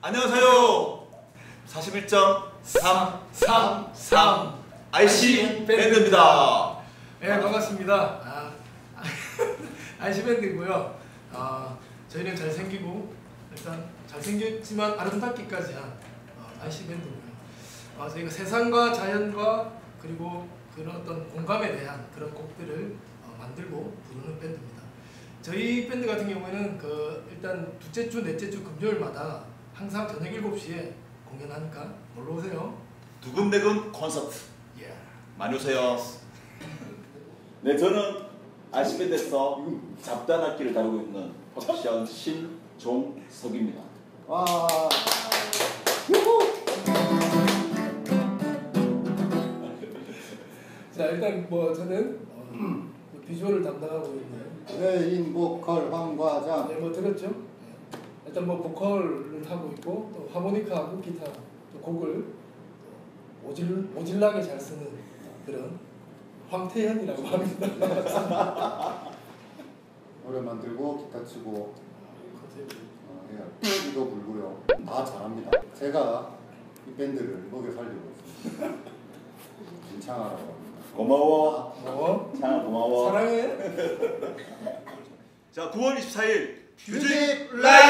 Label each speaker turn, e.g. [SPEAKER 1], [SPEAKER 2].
[SPEAKER 1] 안녕하세요. 41.333 IC 밴드입니다.
[SPEAKER 2] 네 반갑습니다. 아, 아이시밴드고요. 아, 저희는 잘생기고 일단 잘생겼지만 아름답기까지 한 어, 아이시밴드고요. 아, 저희가 세상과 자연과 그리고 그런 어떤 공감에 대한 그런 곡들을 어, 만들고 부르는 밴드입니다. 저희 밴드 같은 경우에는 그 일단 둘째 주, 넷째 주 금요일마다 항상 저녁 7시에 공연하니까 놀러 오세요.
[SPEAKER 1] 두근대근 콘서트
[SPEAKER 2] 예.
[SPEAKER 1] 많이 오세요. 네, 저는 IC밴드에서 잡단 악기를 다루고 있는 퍼션 신종석입니다.
[SPEAKER 3] 와.
[SPEAKER 2] 자 일단 뭐 저는 어, 그 비주얼을 담당하고 있는
[SPEAKER 3] 메인 보컬 황과장.
[SPEAKER 2] 네, 뭐 들었죠? 네. 일단 뭐 보컬을 하고 있고 또 하모니카하고 기타 또 곡을 또 오질 오질나게 잘 쓰는 그런 황태현이라고 합니다.
[SPEAKER 3] 노래 만들고 기타 치고
[SPEAKER 2] 컨셉이.
[SPEAKER 3] 어, 예, 피도 불고요. 다 잘합니다. 제가 이 밴드를 먹여 살리고 있습니다. 김창하라고 합니다.
[SPEAKER 1] 고마워.
[SPEAKER 2] 뭐
[SPEAKER 1] 창하 고마워.
[SPEAKER 2] 사랑해.
[SPEAKER 1] 자, 9월 24일
[SPEAKER 3] 뷰직
[SPEAKER 1] 라이브.